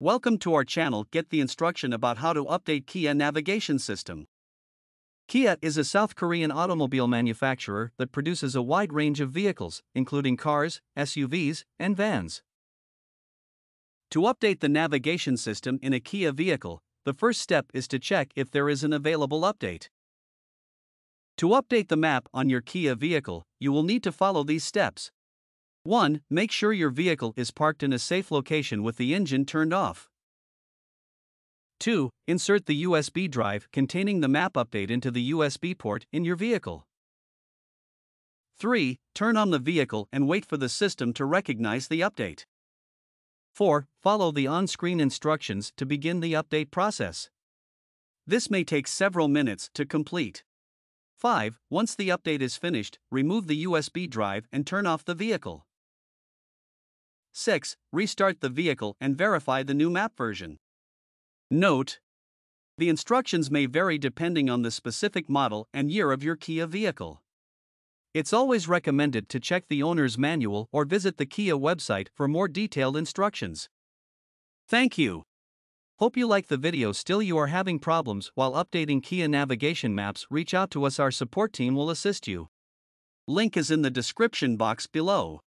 Welcome to our channel. Get the instruction about how to update Kia navigation system. Kia is a South Korean automobile manufacturer that produces a wide range of vehicles, including cars, SUVs, and vans. To update the navigation system in a Kia vehicle, the first step is to check if there is an available update. To update the map on your Kia vehicle, you will need to follow these steps. 1. Make sure your vehicle is parked in a safe location with the engine turned off. 2. Insert the USB drive containing the map update into the USB port in your vehicle. 3. Turn on the vehicle and wait for the system to recognize the update. 4. Follow the on screen instructions to begin the update process. This may take several minutes to complete. 5. Once the update is finished, remove the USB drive and turn off the vehicle. 6. Restart the vehicle and verify the new map version. Note The instructions may vary depending on the specific model and year of your Kia vehicle. It's always recommended to check the owner's manual or visit the Kia website for more detailed instructions. Thank you. Hope you like the video. Still, you are having problems while updating Kia navigation maps. Reach out to us, our support team will assist you. Link is in the description box below.